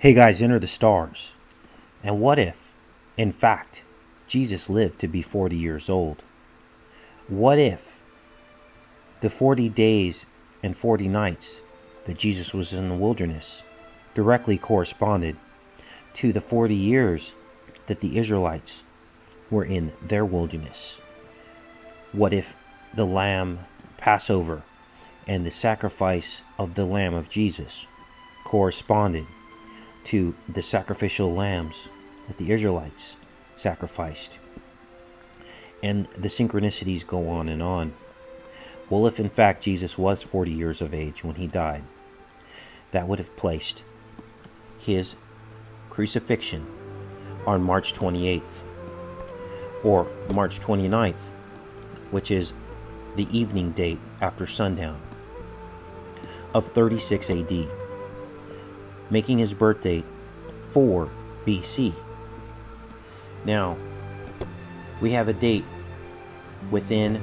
Hey guys, enter the stars. And what if, in fact, Jesus lived to be 40 years old? What if the 40 days and 40 nights that Jesus was in the wilderness directly corresponded to the 40 years that the Israelites were in their wilderness? What if the lamb Passover and the sacrifice of the lamb of Jesus corresponded to the sacrificial lambs that the Israelites sacrificed? And the synchronicities go on and on. Well, if in fact Jesus was 40 years of age when he died, that would have placed his crucifixion on March 28th or March 29th, which is the evening date after sundown of 36 AD, making his birth date 4 BC. Now, we have a date within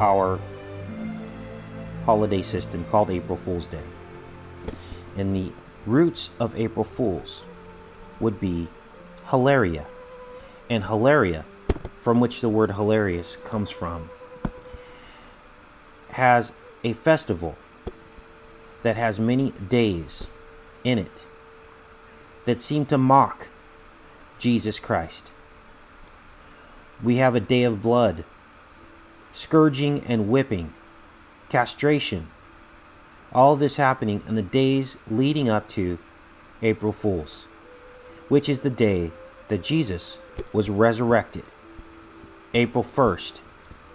our holiday system called April Fool's Day. And the roots of April Fools would be hilaria. And hilaria, from which the word hilarious comes from, has a festival that has many days in it that seem to mock Jesus Christ. We have a day of blood, scourging and whipping, castration, all this happening in the days leading up to April Fool's, which is the day that Jesus was resurrected. April 1st,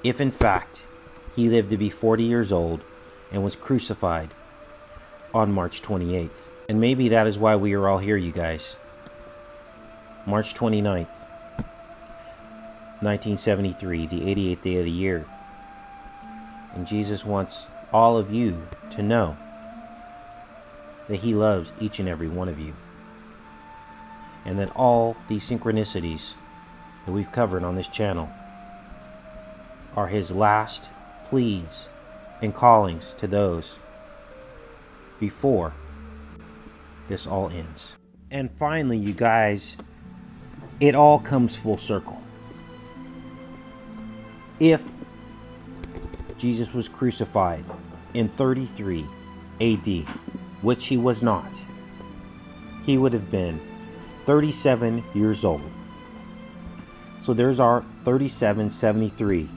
if in fact he lived to be 40 years old and was crucified on March 28th. And maybe that is why we are all here, you guys. March 29th, 1973, the 88th day of the year. And Jesus wants all of you to know that He loves each and every one of you. And that all these synchronicities that we've covered on this channel are His last pleas and callings to those before this all ends. And finally, you guys, it all comes full circle. If Jesus was crucified in 33 AD, which he was not, he would have been 37 years old. So there's our 3773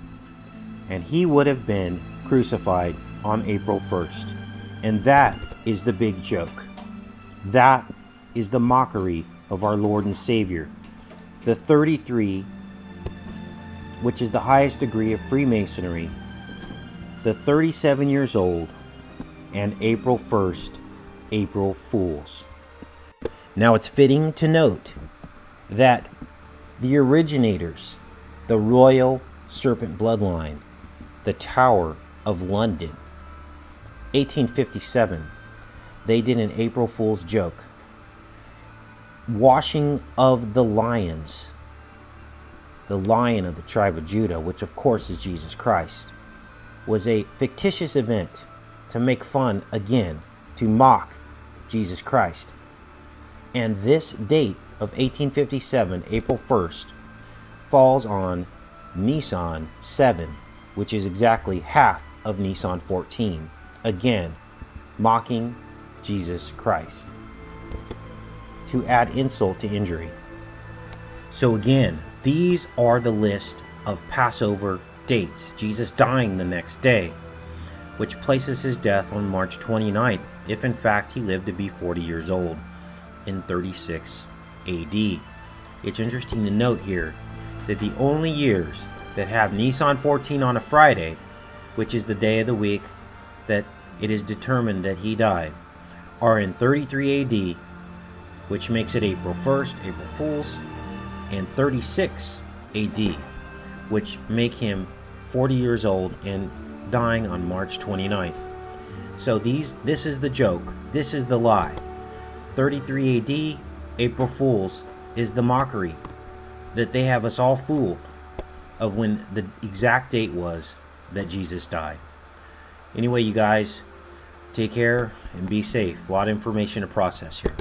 and he would have been crucified on April 1st. And that is the big joke. That is the mockery of our Lord and Savior. The 33, which is the highest degree of Freemasonry, the 37 years old, and April 1st, April Fools. Now it's fitting to note that the originators, the royal serpent bloodline, the Tower of London. 1857, they did an April Fool's joke. Washing of the lions, the lion of the tribe of Judah, which of course is Jesus Christ, was a fictitious event to make fun again, to mock Jesus Christ. And this date of 1857, April 1st, falls on Nisan 7, which is exactly half of Nisan 14. Again, mocking Jesus Christ. To add insult to injury. So again, these are the list of Passover dates. Jesus dying the next day, which places his death on March 29th, if in fact he lived to be 40 years old, in 36 AD. It's interesting to note here that the only years that have Nisan 14 on a Friday, which is the day of the week that it is determined that he died, are in 33 AD, which makes it April 1st, April Fool's, and 36 AD, which make him 40 years old and dying on March 29th. So these this is the joke. This is the lie. 33 AD, April Fools is the mockery that they have us all fooled of when the exact date was that Jesus died. Anyway, you guys, take care and be safe. A lot of information to process here.